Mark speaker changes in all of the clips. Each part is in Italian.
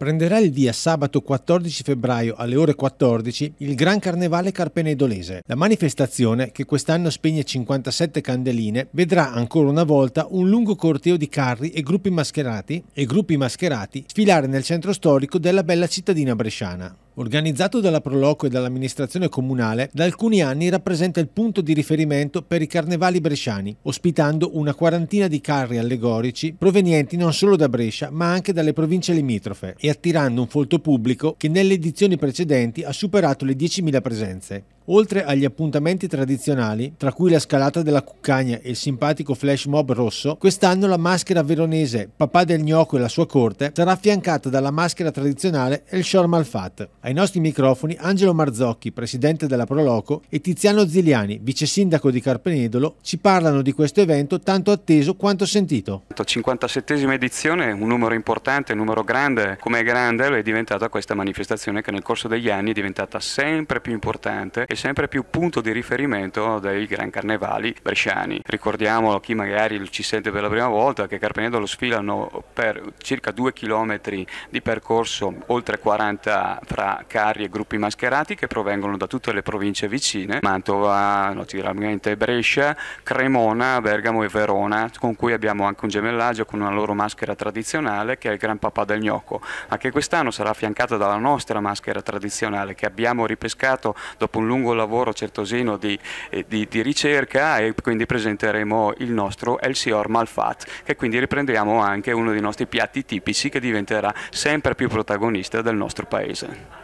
Speaker 1: Prenderà il via sabato 14 febbraio alle ore 14 il Gran Carnevale Carpenedolese. La manifestazione, che quest'anno spegne 57 candeline, vedrà ancora una volta un lungo corteo di carri e gruppi mascherati e gruppi mascherati sfilare nel centro storico della bella cittadina bresciana. Organizzato dalla Proloco e dall'amministrazione comunale, da alcuni anni rappresenta il punto di riferimento per i carnevali bresciani, ospitando una quarantina di carri allegorici provenienti non solo da Brescia ma anche dalle province limitrofe e attirando un folto pubblico che nelle edizioni precedenti ha superato le 10.000 presenze. Oltre agli appuntamenti tradizionali, tra cui la scalata della cuccagna e il simpatico flash mob rosso, quest'anno la maschera veronese Papà del Gnocco e la sua corte sarà affiancata dalla maschera tradizionale El Shor Malfat. Ai nostri microfoni Angelo Marzocchi, presidente della Proloco, e Tiziano Ziliani, vice sindaco di Carpenedolo, ci parlano di questo evento tanto atteso quanto sentito.
Speaker 2: 57esima edizione, un numero importante, un numero grande, come è grande è diventata questa manifestazione che nel corso degli anni è diventata sempre più importante e sempre più punto di riferimento dei gran carnevali bresciani. Ricordiamolo chi magari ci sente per la prima volta che Carpenedolo sfilano per circa due chilometri di percorso, oltre 40 fra carri e gruppi mascherati che provengono da tutte le province vicine, Mantova, naturalmente Brescia, Cremona, Bergamo e Verona, con cui abbiamo anche un gemellaggio con una loro maschera tradizionale che è il Gran Papà del Gnocco. Anche quest'anno sarà affiancata dalla nostra maschera tradizionale che abbiamo ripescato dopo un lungo lungo lavoro certosino di, eh, di, di, ricerca e quindi presenteremo il nostro El Sior Malfat che quindi riprendiamo anche uno dei nostri piatti tipici che diventerà sempre più protagonista del nostro paese.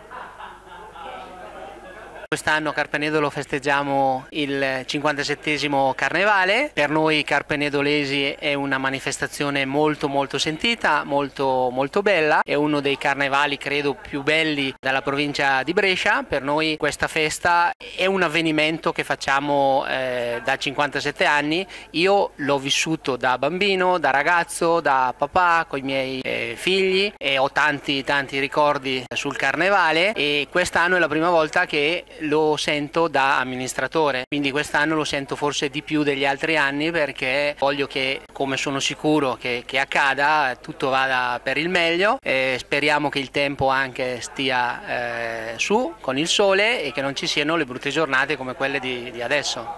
Speaker 3: Quest'anno a Carpenedolo festeggiamo il 57 carnevale, per noi carpenedolesi è una manifestazione molto molto sentita, molto molto bella, è uno dei carnevali credo più belli della provincia di Brescia, per noi questa festa è un avvenimento che facciamo eh, da 57 anni, io l'ho vissuto da bambino, da ragazzo, da papà, con i miei eh, figli e ho tanti tanti ricordi sul carnevale. E quest'anno è la prima volta che lo sento da amministratore, quindi quest'anno lo sento forse di più degli altri anni perché voglio che, come sono sicuro che, che accada, tutto vada per il meglio e speriamo che il tempo anche stia eh, su con il sole e che non ci siano le brutte giornate come quelle di, di adesso.